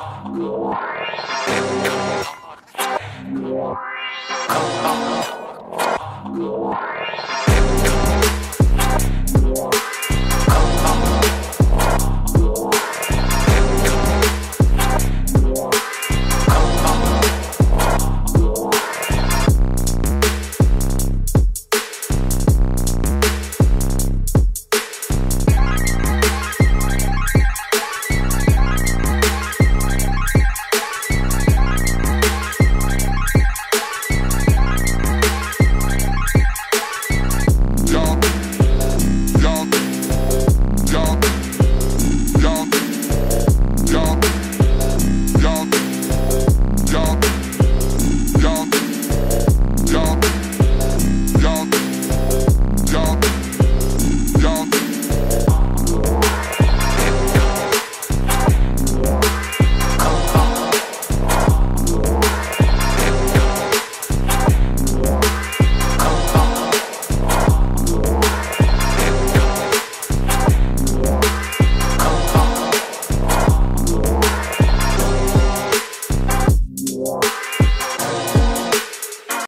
Come on.